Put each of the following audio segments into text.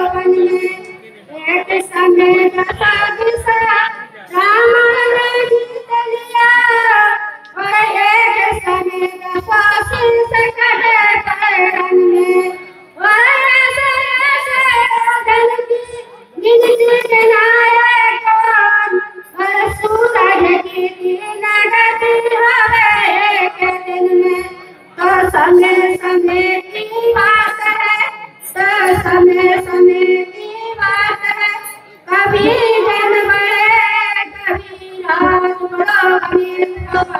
भवन एक समय एक समय का Singh Thank you.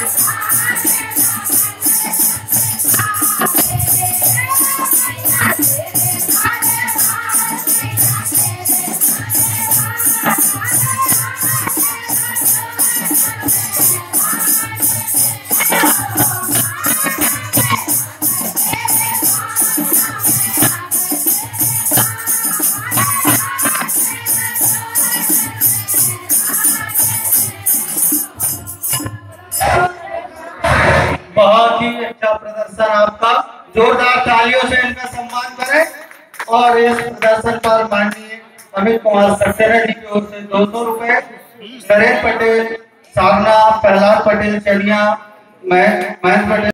Yes. you. जोरदार तालियों से इनका सम्मान करें। और इस प्रदर्शन पर माननीय अमित कुमार सक्सेना जी की ओर से दो सौ रूपए। नरेश पटेल, साधना, प्रहलाद पटेल चनिया, महेंद्र पटेल